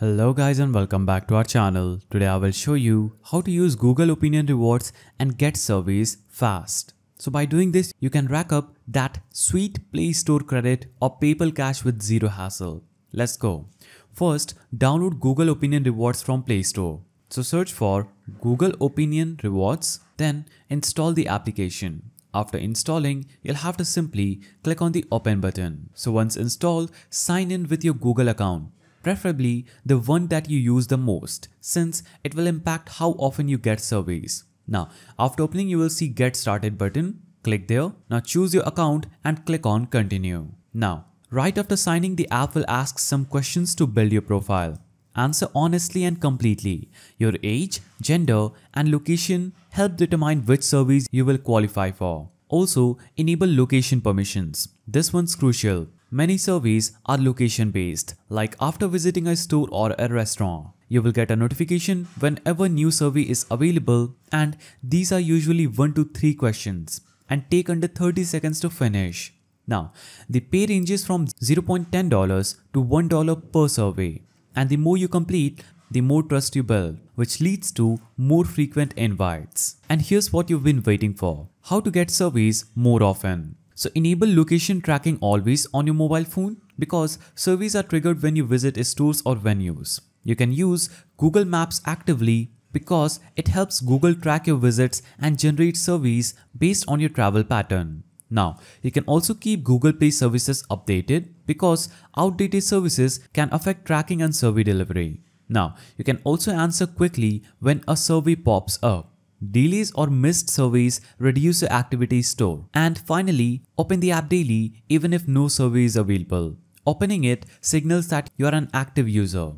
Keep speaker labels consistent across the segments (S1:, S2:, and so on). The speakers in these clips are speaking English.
S1: Hello guys and welcome back to our channel. Today I will show you how to use Google Opinion Rewards and get surveys fast. So by doing this, you can rack up that sweet Play Store credit or PayPal cash with zero hassle. Let's go. First, download Google Opinion Rewards from Play Store. So search for Google Opinion Rewards, then install the application. After installing, you'll have to simply click on the open button. So once installed, sign in with your Google account preferably the one that you use the most since it will impact how often you get surveys. Now, after opening you will see get started button, click there. Now choose your account and click on continue. Now, right after signing the app will ask some questions to build your profile. Answer honestly and completely. Your age, gender and location help determine which surveys you will qualify for. Also, enable location permissions. This one's crucial. Many surveys are location based, like after visiting a store or a restaurant. You will get a notification whenever new survey is available and these are usually 1 to 3 questions and take under 30 seconds to finish. Now, the pay ranges from $0.10 to $1 per survey and the more you complete, the more trust you build, which leads to more frequent invites. And here's what you've been waiting for. How to get surveys more often. So enable location tracking always on your mobile phone because surveys are triggered when you visit stores or venues. You can use Google Maps actively because it helps Google track your visits and generate surveys based on your travel pattern. Now, you can also keep Google Play services updated because outdated services can affect tracking and survey delivery. Now, you can also answer quickly when a survey pops up. Delays or missed surveys reduce your activity store. And finally, open the app daily even if no survey is available. Opening it signals that you are an active user.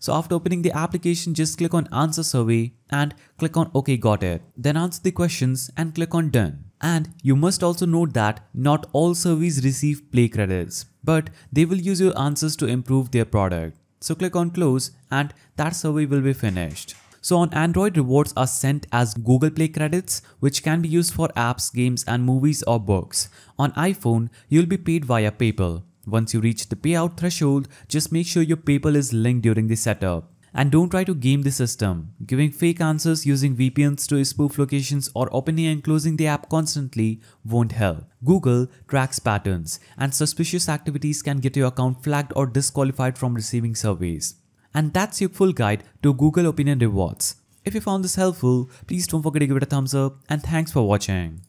S1: So after opening the application, just click on answer survey and click on OK got it. Then answer the questions and click on done. And you must also note that not all surveys receive play credits, but they will use your answers to improve their product. So click on close and that survey will be finished. So on Android, rewards are sent as Google Play credits, which can be used for apps, games, and movies or books. On iPhone, you'll be paid via PayPal. Once you reach the payout threshold, just make sure your PayPal is linked during the setup. And don't try to game the system. Giving fake answers using VPNs to spoof locations or opening and closing the app constantly won't help. Google tracks patterns and suspicious activities can get your account flagged or disqualified from receiving surveys. And that's your full guide to Google Opinion Rewards. If you found this helpful, please don't forget to give it a thumbs up and thanks for watching.